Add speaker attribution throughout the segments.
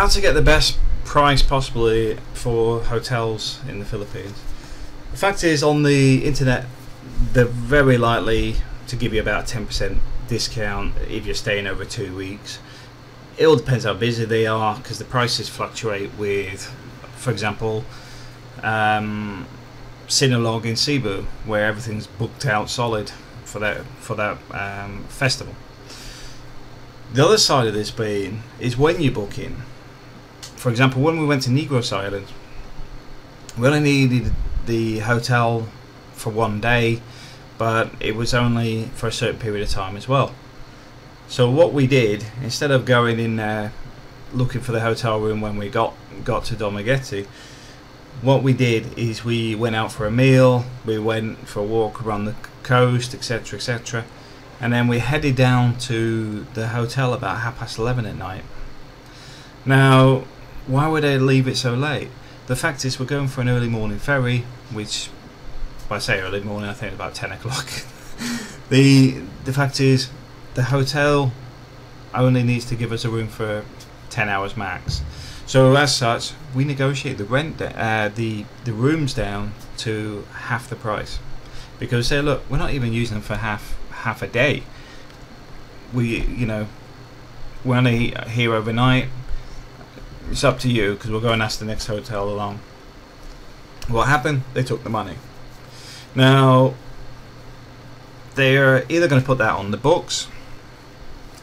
Speaker 1: how to get the best price possibly for hotels in the Philippines. The fact is, on the internet, they're very likely to give you about a 10% discount if you're staying over two weeks. It all depends how busy they are because the prices fluctuate with, for example, um, Sinulog in Cebu, where everything's booked out solid for that for that um, festival. The other side of this being is when you book in. For example, when we went to Negros Island, we only needed the hotel for one day, but it was only for a certain period of time as well. So what we did, instead of going in there looking for the hotel room when we got got to Dumaguete, what we did is we went out for a meal, we went for a walk around the coast, etc., etc., and then we headed down to the hotel about half past eleven at night. Now, why would they leave it so late? The fact is, we're going for an early morning ferry, which, by say early morning, I think about ten o'clock. the the fact is, the hotel only needs to give us a room for ten hours max. So as such, we negotiate the rent, uh, the the rooms down to half the price, because say, look, we're not even using them for half half a day. We, you know, we're only here overnight. It's up to you because we'll go and ask the next hotel along. What happened? They took the money. Now, they're either going to put that on the books,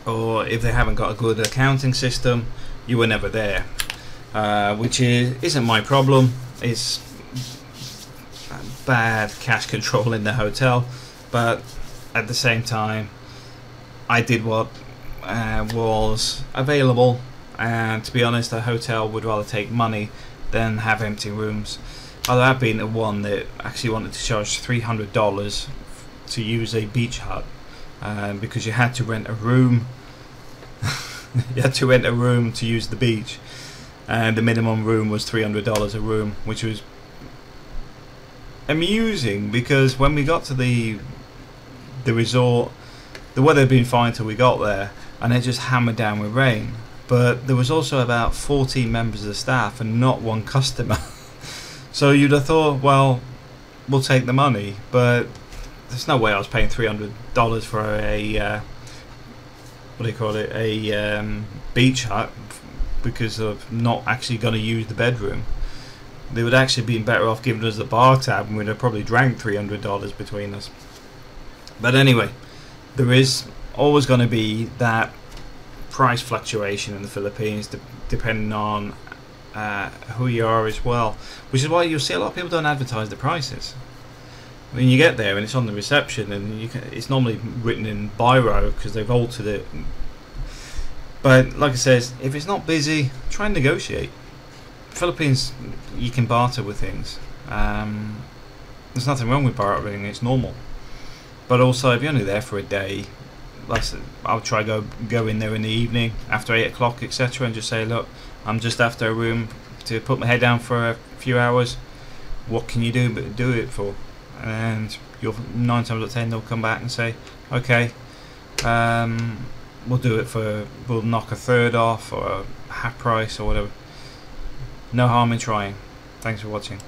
Speaker 1: or if they haven't got a good accounting system, you were never there. Uh, which is isn't my problem. It's bad cash control in the hotel, but at the same time, I did what uh, was available, and to be honest, a hotel would rather take money than have empty rooms. Although I've been the one that actually wanted to charge three hundred dollars to use a beach hut um, because you had to rent a room. you had to rent a room to use the beach, and the minimum room was three hundred dollars a room, which was amusing because when we got to the the resort, the weather had been fine till we got there, and it just hammered down with rain. But there was also about 14 members of the staff and not one customer. so you'd have thought, well, we'll take the money, but there's no way I was paying $300 for a uh, what do you call it, a um, beach hut because of not actually going to use the bedroom. They would actually been better off giving us the bar tab, and we'd have probably drank $300 between us. But anyway, there is always going to be that price fluctuation in the Philippines, de- depending on uh, who you are as well. Which is why you'll see a lot of people don't advertise the prices. When you get there and it's on the reception, and you can, it's normally written in biro because they've altered it. But like I says, if it's not busy, try and negotiate. Philippines, you can barter with things. Um, there's nothing wrong with bartering; it's normal. But also, if you're only there for a day, I'll try go go in there in the evening after eight o'clock, etc., and just say, look, I'm just after a room to put my head down for a few hours. What can you do? But do it for, and you'll nine times out of ten they'll come back and say, okay, um, we'll do it for we'll knock a third off or a half price or whatever. No harm in trying. Thanks for watching.